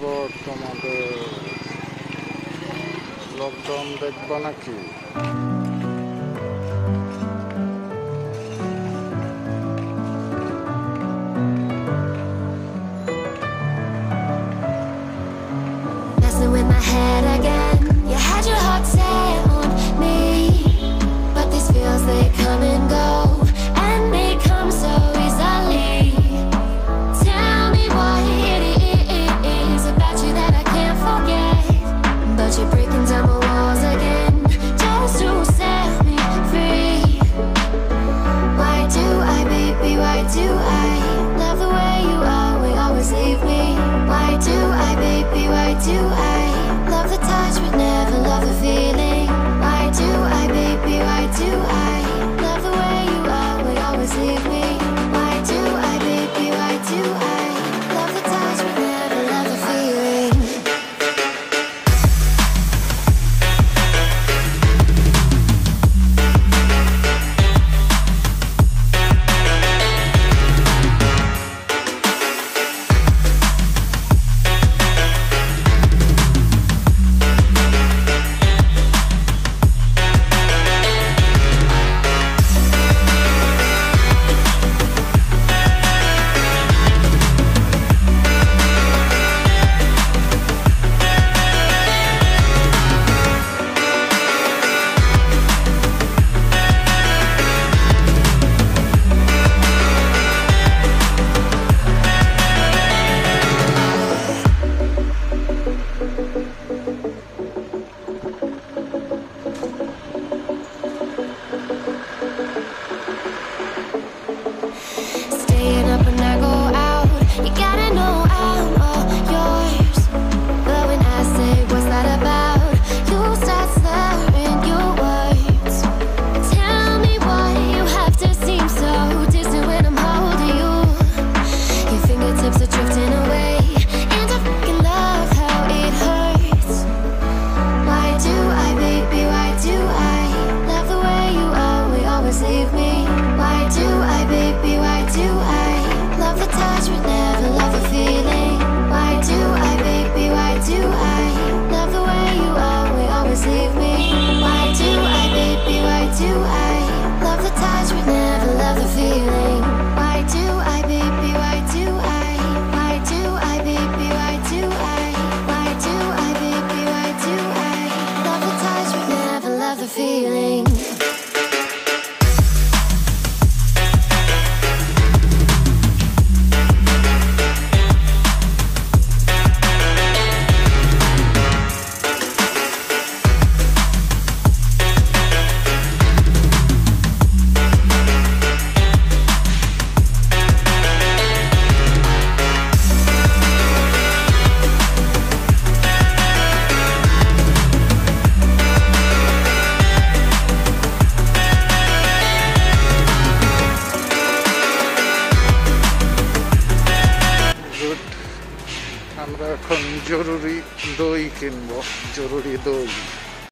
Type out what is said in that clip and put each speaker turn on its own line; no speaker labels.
খবর তোমাদের লকডাউন দেখবা নাকি
with my head do I
আমরা এখন জরুরি দই কিনবো জরুরি দই।